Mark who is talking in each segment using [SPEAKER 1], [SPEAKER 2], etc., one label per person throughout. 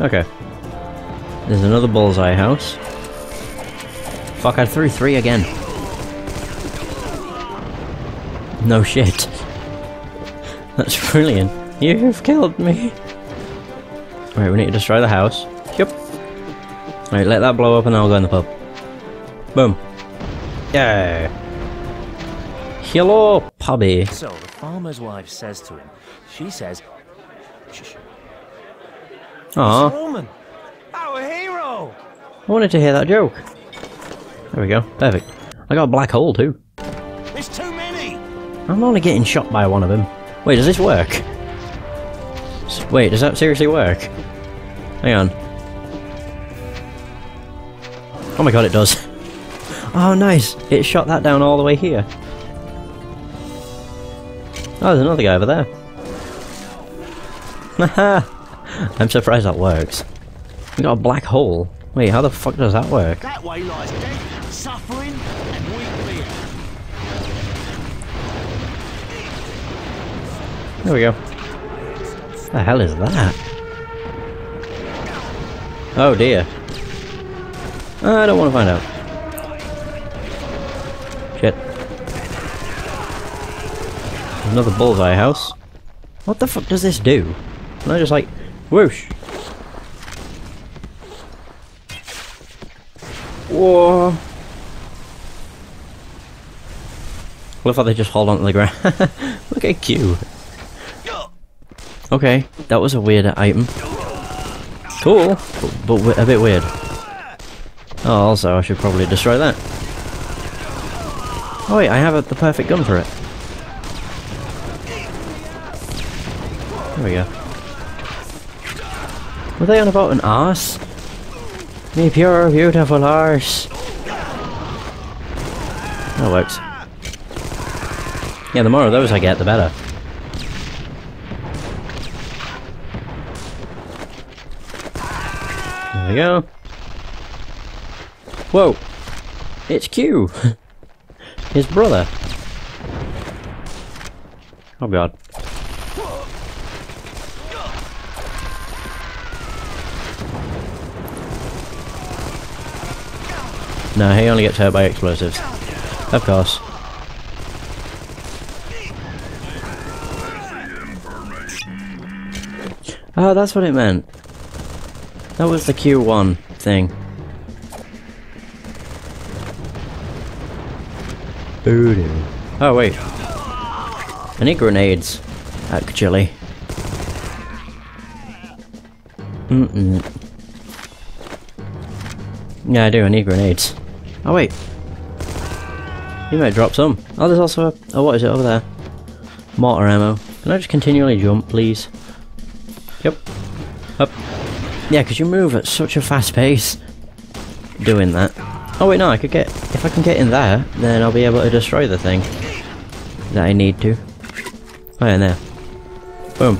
[SPEAKER 1] Okay. There's another bullseye house. Fuck, I threw three again. No shit. That's brilliant. You've killed me. Right, we need to destroy the house. Yep. Right, let that blow up and then I'll go in the pub. Boom. Yeah. Hello, pubby.
[SPEAKER 2] So the farmer's wife says to him, she says, Shh,
[SPEAKER 1] Aw,
[SPEAKER 2] woman, our hero!
[SPEAKER 1] I wanted to hear that joke. There we go. Perfect. I got a black hole too.
[SPEAKER 2] There's too many!
[SPEAKER 1] I'm only getting shot by one of them. Wait, does this work? Wait, does that seriously work? Hang on. Oh my god, it does. Oh, nice! It shot that down all the way here. Oh, there's another guy over there. Haha! I'm surprised that works. We got a black hole. Wait, how the fuck does that work?
[SPEAKER 2] That way lies death, suffering, and weak fear.
[SPEAKER 1] There we go. The hell is that? Oh dear. I don't want to find out. Shit. Another bullseye house. What the fuck does this do? Can I just like, whoosh? Whoa. Love how they just hold onto the ground. Look at Q. Okay, that was a weird item. Cool, but, but a bit weird. Oh, also, I should probably destroy that. Oh wait, I have a, the perfect gun for it. There we go. Were they on about an ass? Me pure, beautiful arse. Oh, that works. Yeah, the more of those I get, the better. There we go. Whoa! It's Q! His brother. Oh god. No, he only gets hurt by explosives. Of course. Oh, that's what it meant. That was the Q1 thing. Voodoo. Oh, wait. I need grenades, actually. Mm-mm. Yeah, I do. I need grenades. Oh, wait. You might drop some. Oh, there's also a... Oh, what is it over there? Mortar ammo. Can I just continually jump, please? Yep. Up. Yeah, because you move at such a fast pace doing that. Oh wait, no, I could get... If I can get in there, then I'll be able to destroy the thing that I need to. Oh, in there. Boom.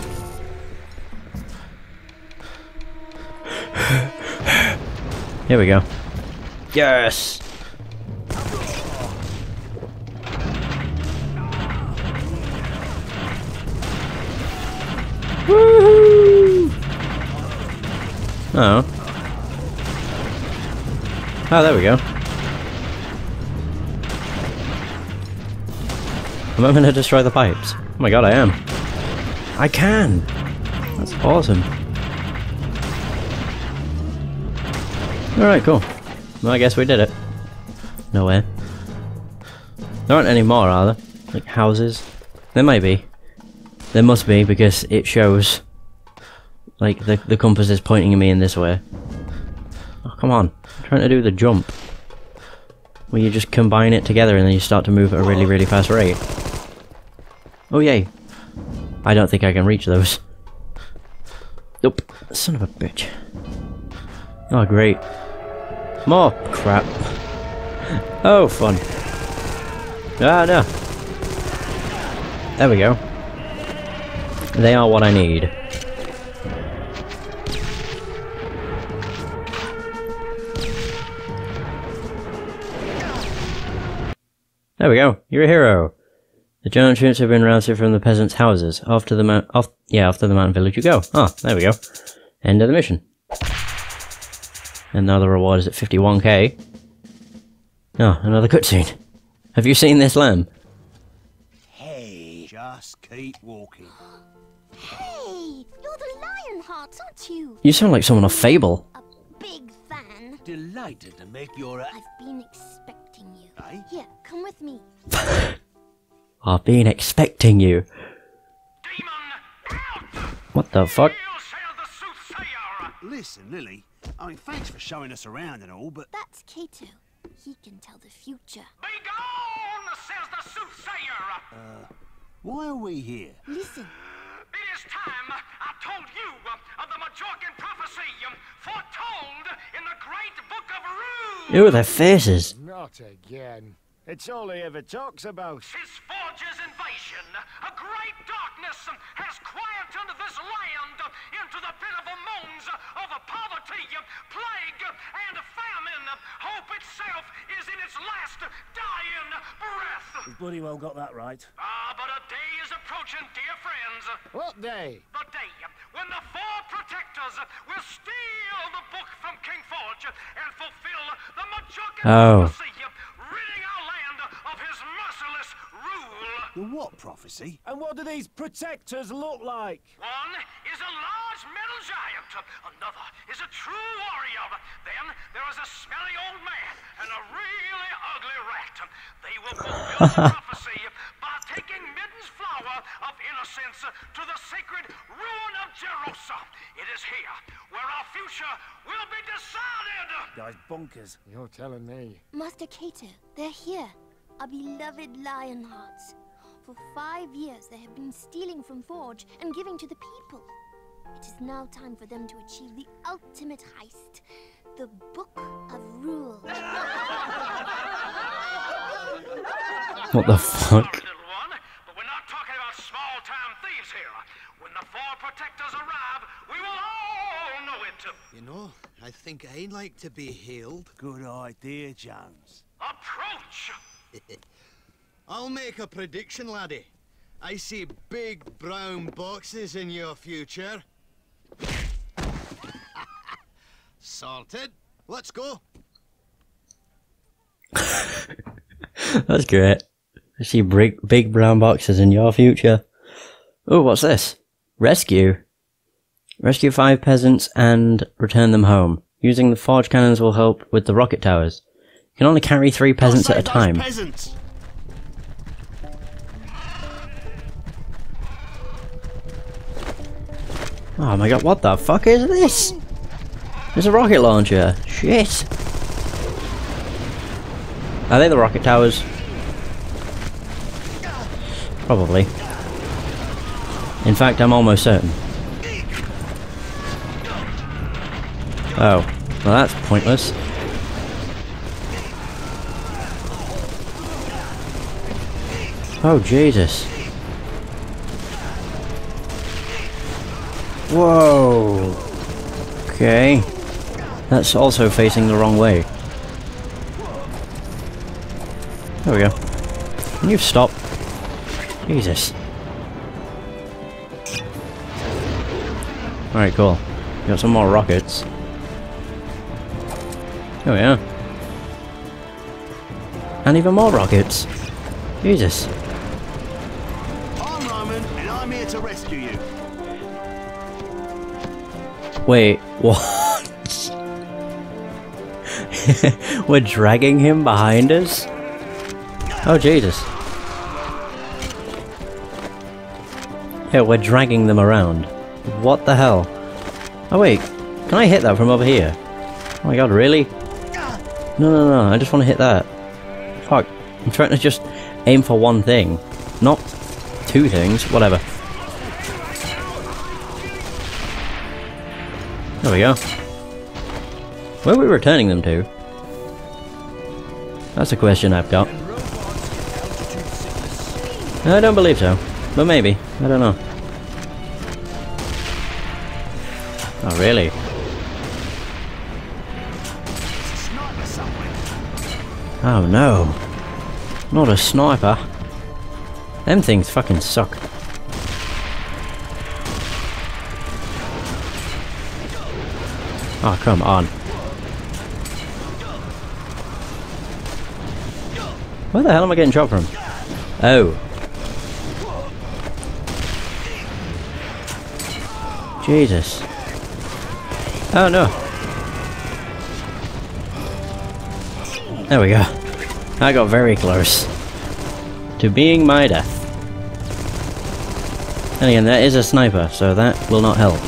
[SPEAKER 1] Here we go. Yes! Woohoo! Oh. Oh, there we go. Am I going to destroy the pipes? Oh my god, I am. I can! That's awesome. Alright, cool. Well, I guess we did it. No way. There aren't any more, are there? Like houses? There might be. There must be, because it shows... Like, the, the compass is pointing me in this way. Oh, come on. I'm trying to do the jump. Where you just combine it together and then you start to move at a really, really fast rate. Oh, yay. I don't think I can reach those. Nope. Son of a bitch. Oh, great. More crap. Oh, fun. Ah, no. There we go. They are what I need. There we go. You're a hero. The giant troops have been routed from the peasants' houses. To the mount. Off. Yeah, to the mountain village you go. Ah, there we go. End of the mission. And now the reward is at 51k. Oh, another cutscene. Have you seen this lamb?
[SPEAKER 3] Hey, just keep walking.
[SPEAKER 4] Hey, you're the Lionhearts, aren't you?
[SPEAKER 1] You sound like someone of Fable.
[SPEAKER 4] A big fan.
[SPEAKER 3] Delighted to make your. Uh,
[SPEAKER 4] I've been expecting you.
[SPEAKER 3] eh?
[SPEAKER 4] Here, come with me.
[SPEAKER 1] I've been expecting you.
[SPEAKER 5] Demon, out!
[SPEAKER 1] What the fuck?
[SPEAKER 5] You sailed the soothsayer!
[SPEAKER 3] Listen, Lily. I mean, thanks for showing us around and all, but
[SPEAKER 4] That's Kato. He can tell the future.
[SPEAKER 5] Be gone, says the soothsayer!
[SPEAKER 3] Uh, why are we here?
[SPEAKER 4] Listen,
[SPEAKER 5] It is time I told you of the Majorcan prophecy foretold in the great book of Runes.
[SPEAKER 1] Ew, their faces.
[SPEAKER 6] Not again. It's all he ever talks about.
[SPEAKER 5] His forge's invasion, a great darkness has quietened this land into the pitiful moans of poverty, plague, and famine. Hope itself is in its last dying breath.
[SPEAKER 2] You've bloody well got that right.
[SPEAKER 5] Ah, but a day is approaching, dear friends.
[SPEAKER 6] What day?
[SPEAKER 5] The day when the four protectors will steal the book from King Forge and fulfill the Majorcan
[SPEAKER 1] Oh.
[SPEAKER 5] prophecy, ridding our land of his merciless rule.
[SPEAKER 3] The what prophecy?
[SPEAKER 6] And what do these protectors look like?
[SPEAKER 5] One is a large metal giant, another is a true warrior. Then there is a smelly old man and a really ugly rat. They will fulfill the prophecy of to the sacred ruin of Jerusalem. It is here where our future will be decided.
[SPEAKER 2] Guy's bonkers.
[SPEAKER 6] You're telling me.
[SPEAKER 4] Master Kato, they're here. Our beloved lion hearts. For five years, they have been stealing from Forge and giving to the people. It is now time for them to achieve the ultimate heist the Book of Rule.
[SPEAKER 1] What the fuck?
[SPEAKER 7] You know, I think I'd like to be hailed.
[SPEAKER 3] Good idea, Jones.
[SPEAKER 5] Approach!
[SPEAKER 7] I'll make a prediction, laddie. I see big brown boxes in your future. Sorted. Let's go.
[SPEAKER 1] That's great. I see big, big brown boxes in your future. Oh, what's this? Rescue. Rescue five peasants and return them home. Using the forge cannons will help with the rocket towers. You can only carry three peasants at a time.
[SPEAKER 3] Peasants.
[SPEAKER 1] Oh my god, what the fuck is this? There's a rocket launcher. Shit. Are they the rocket towers? Probably. In fact, I'm almost certain. Oh. Well, that's pointless. Oh, Jesus. Whoa. Okay. That's also facing the wrong way. There we go. Can you stop? Jesus. Alright, cool. Got some more rockets. Oh yeah. And even more rockets. Jesus.
[SPEAKER 3] I'm Roman, and I'm here to rescue you.
[SPEAKER 1] Wait, what? We're dragging him behind us? Oh, Jesus. Yeah, we're dragging them around. What the hell? Oh, wait. Can I hit that from over here? Oh my god, really? No, no, no. I just want to hit that. Fuck. I'm trying to just aim for one thing. Not two things. Whatever. There we go. Where are we returning them to? That's a question I've got. I don't believe so. But maybe. I don't know. Oh, really? Oh no. Not a sniper. Them things fucking suck. Oh, come on. Where the hell am I getting shot from? Oh. Jesus. Oh no. There we go. I got very close to being my death. And again, that is a sniper, so that will not help.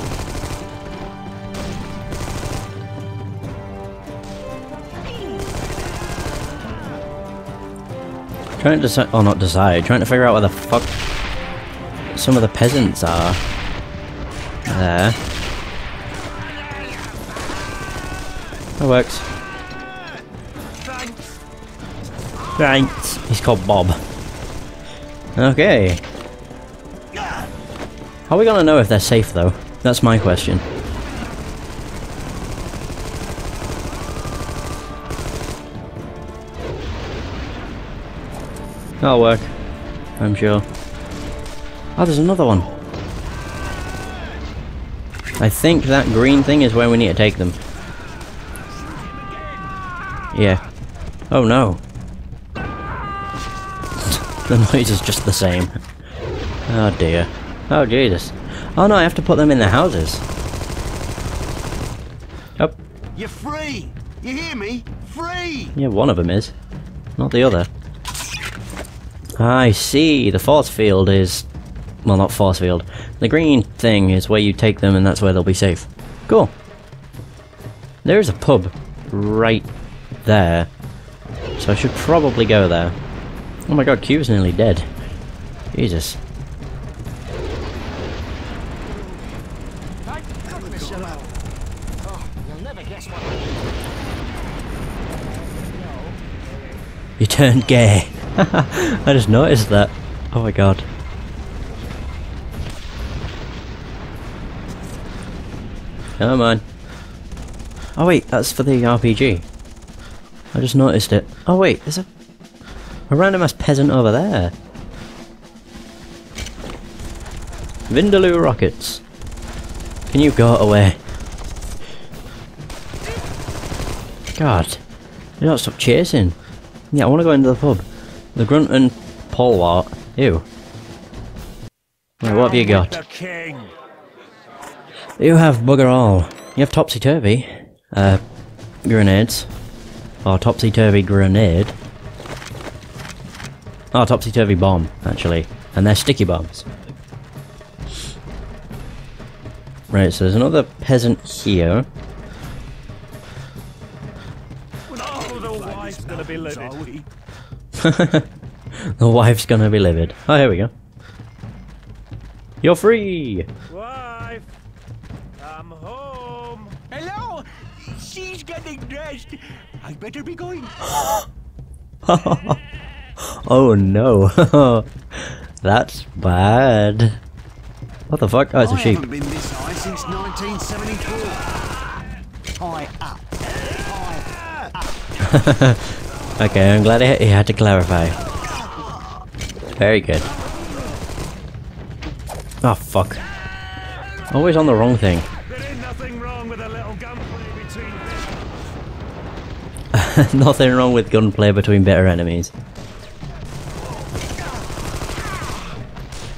[SPEAKER 1] Trying to decide, oh not decide, trying to figure out where the fuck some of the peasants are. There. That works. Thanks. He's called Bob. Okay. How are we gonna know if they're safe though? That's my question. That'll work. I'm sure. Oh, there's another one. I think that green thing is where we need to take them. Yeah. Oh no. The noise is just the same. Oh dear. Oh Jesus. Oh no, I have to put them in the houses. Oh,
[SPEAKER 3] You're free! You hear me? Free!
[SPEAKER 1] yeah, one of them is. Not the other. I see. The force field is... Well, not force field. The green thing is where you take them and that's where they'll be safe. Cool. There's a pub right there. So I should probably go there. Oh my god, Q's nearly dead. Jesus. You turned gay. I just noticed that. Oh my god. Come on. Oh wait, that's for the RPG. I just noticed it. Oh wait, there's a a random ass peasant over there. Vindaloo rockets. Can you go away? God. You don't stop chasing. Yeah, I want to go into the pub. The Grunt and Polwart. Ew. Right, what have you got? You have bugger all. You have topsy-turvy. Uh, grenades. Or topsy-turvy grenade. Oh, topsy-turvy bomb, actually. And they're sticky bombs. Right, so there's another peasant here.
[SPEAKER 5] Oh, the wife's gonna be livid.
[SPEAKER 1] The wife's gonna be livid. Oh, here we go. You're free!
[SPEAKER 5] Wife, I'm home.
[SPEAKER 3] Hello! She's getting dressed. I better be going.
[SPEAKER 1] Oh no. That's bad. What the fuck? Oh, it's a
[SPEAKER 3] I
[SPEAKER 1] sheep.
[SPEAKER 3] haven't been this high since 1974. High up.
[SPEAKER 1] Okay, I'm glad he, had to clarify. Very good. Oh fuck. Always on the wrong thing.
[SPEAKER 5] Nothing wrong with gunplay between
[SPEAKER 1] Nothing wrong with gunplay between bitter enemies.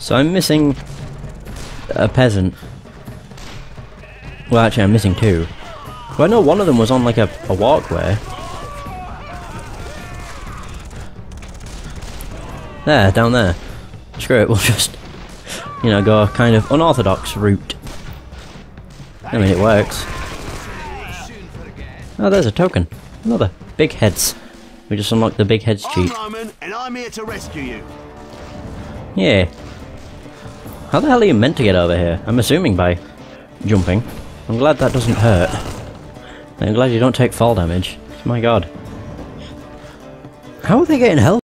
[SPEAKER 1] So I'm missing a peasant. Well, actually, I'm missing two. Well, I know one of them was on like a, a walkway. There, down there. Screw it, we'll just, you know, go a kind of unorthodox route. I mean, it works. Oh, there's a token. Another. Big heads. We just unlocked the big heads
[SPEAKER 3] I'm
[SPEAKER 1] cheat.
[SPEAKER 3] Roman, and I'm here to rescue you.
[SPEAKER 1] Yeah. How the hell are you meant to get over here? I'm assuming by jumping. I'm glad that doesn't hurt. I'm glad you don't take fall damage. My god. How are they getting health?